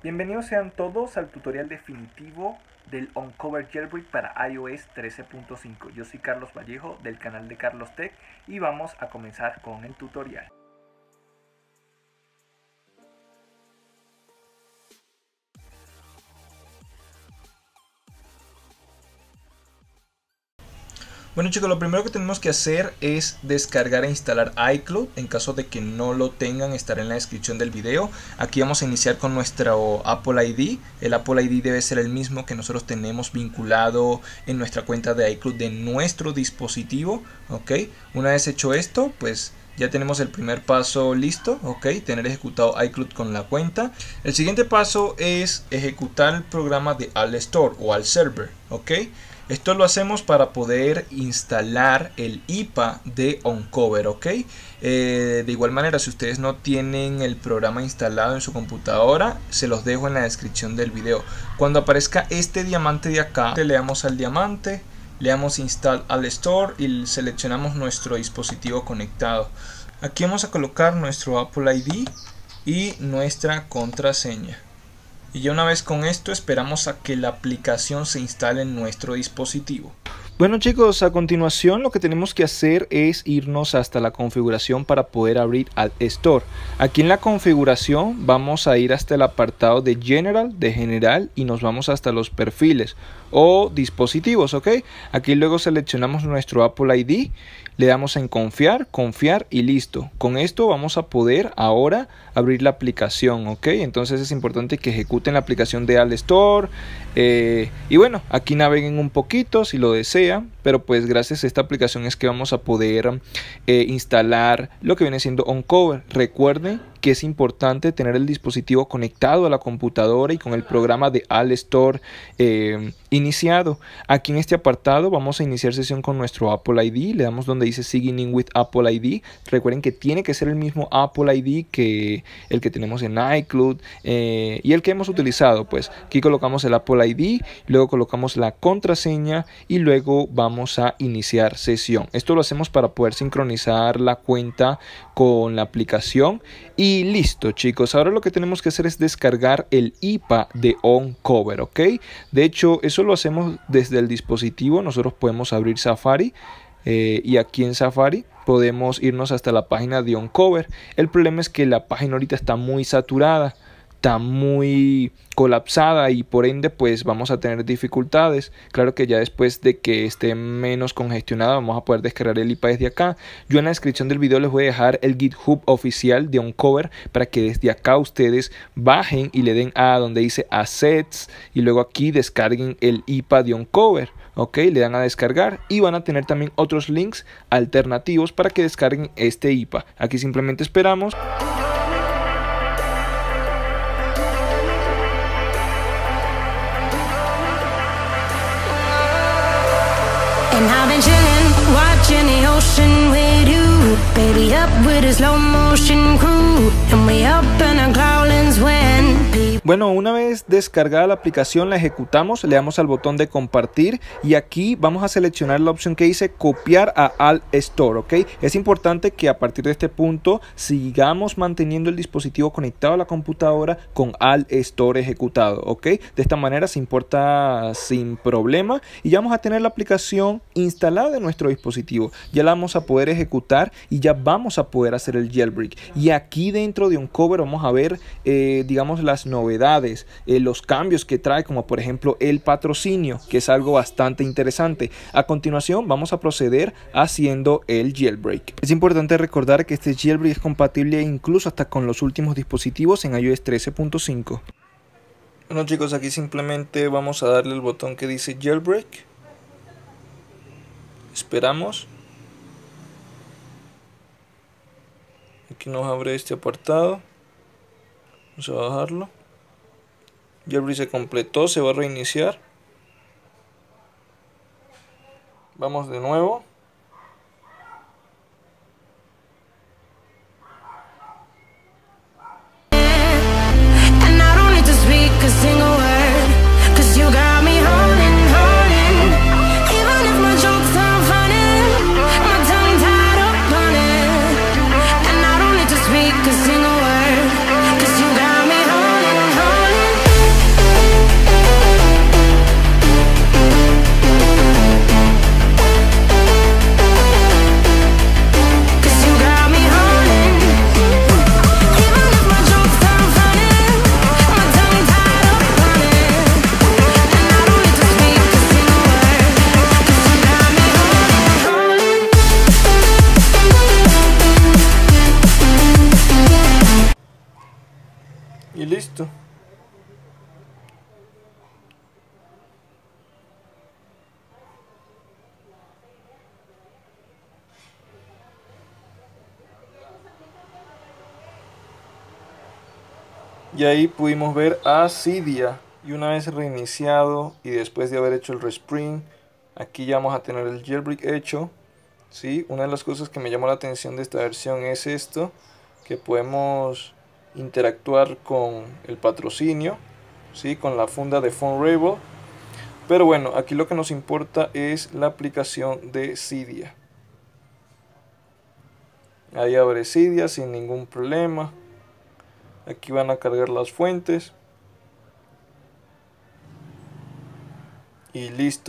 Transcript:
Bienvenidos sean todos al tutorial definitivo del Uncover Jailbreak para iOS 13.5. Yo soy Carlos Vallejo del canal de Carlos Tech y vamos a comenzar con el tutorial. Bueno chicos, lo primero que tenemos que hacer es descargar e instalar iCloud. En caso de que no lo tengan, estará en la descripción del video. Aquí vamos a iniciar con nuestro Apple ID. El Apple ID debe ser el mismo que nosotros tenemos vinculado en nuestra cuenta de iCloud de nuestro dispositivo. Ok, una vez hecho esto, pues ya tenemos el primer paso listo, ok, tener ejecutado iCloud con la cuenta. El siguiente paso es ejecutar el programa de All Store o All Server, ok. Esto lo hacemos para poder instalar el IPA de OnCover, ¿ok? Eh, de igual manera, si ustedes no tienen el programa instalado en su computadora, se los dejo en la descripción del video. Cuando aparezca este diamante de acá, le damos al diamante, le damos Install al Store y seleccionamos nuestro dispositivo conectado. Aquí vamos a colocar nuestro Apple ID y nuestra contraseña. Y ya una vez con esto esperamos a que la aplicación se instale en nuestro dispositivo. Bueno chicos, a continuación lo que tenemos que hacer es irnos hasta la configuración para poder abrir al Store. Aquí en la configuración vamos a ir hasta el apartado de General, de General y nos vamos hasta los perfiles o dispositivos, ¿ok? Aquí luego seleccionamos nuestro Apple ID, le damos en confiar, confiar y listo. Con esto vamos a poder ahora abrir la aplicación, ¿ok? Entonces es importante que ejecuten la aplicación de All Store. Eh, y bueno, aquí naveguen un poquito si lo desean, idea pero pues gracias a esta aplicación es que vamos a poder eh, instalar lo que viene siendo OnCover. Recuerden que es importante tener el dispositivo conectado a la computadora y con el programa de All Store eh, iniciado. Aquí en este apartado vamos a iniciar sesión con nuestro Apple ID. Le damos donde dice Signing in with Apple ID. Recuerden que tiene que ser el mismo Apple ID que el que tenemos en iCloud eh, y el que hemos utilizado. Pues aquí colocamos el Apple ID, luego colocamos la contraseña y luego vamos a iniciar sesión. Esto lo hacemos para poder sincronizar la cuenta con la aplicación y listo chicos. Ahora lo que tenemos que hacer es descargar el IPA de OnCover, ¿ok? De hecho, eso lo hacemos desde el dispositivo. Nosotros podemos abrir Safari eh, y aquí en Safari podemos irnos hasta la página de OnCover. El problema es que la página ahorita está muy saturada está muy colapsada y por ende pues vamos a tener dificultades. Claro que ya después de que esté menos congestionada vamos a poder descargar el IPA desde acá. Yo en la descripción del video les voy a dejar el GitHub oficial de Uncover para que desde acá ustedes bajen y le den a donde dice Assets y luego aquí descarguen el IPA de Uncover. Ok, le dan a descargar y van a tener también otros links alternativos para que descarguen este IPA. Aquí simplemente esperamos. And I've been chillin', watching the ocean with you. Baby up with a slow motion crew. And we up in our growlings when Bueno, una vez descargada la aplicación la ejecutamos, le damos al botón de compartir y aquí vamos a seleccionar la opción que dice copiar a All Store, ¿ok? Es importante que a partir de este punto sigamos manteniendo el dispositivo conectado a la computadora con All Store ejecutado, ¿ok? De esta manera se importa sin problema y ya vamos a tener la aplicación instalada en nuestro dispositivo. Ya la vamos a poder ejecutar y ya vamos a poder hacer el jailbreak. Y aquí dentro de un cover vamos a ver, eh, digamos, las novedades eh, los cambios que trae, como por ejemplo el patrocinio, que es algo bastante interesante. A continuación vamos a proceder haciendo el jailbreak. Es importante recordar que este jailbreak es compatible incluso hasta con los últimos dispositivos en iOS 13.5. Bueno chicos, aquí simplemente vamos a darle el botón que dice jailbreak. Esperamos. Aquí nos abre este apartado. Vamos a bajarlo. Jailbreak se completó, se va a reiniciar. Vamos de nuevo. listo. Y ahí pudimos ver a Cydia. Y una vez reiniciado y después de haber hecho el respring, aquí ya vamos a tener el jailbreak hecho. ¿sí? Una de las cosas que me llamó la atención de esta versión es esto, que podemos interactuar con el patrocinio ¿sí? con la funda de Rebel pero bueno aquí lo que nos importa es la aplicación de Cydia. Ahí abre Cydia sin ningún problema. Aquí van a cargar las fuentes. Y listo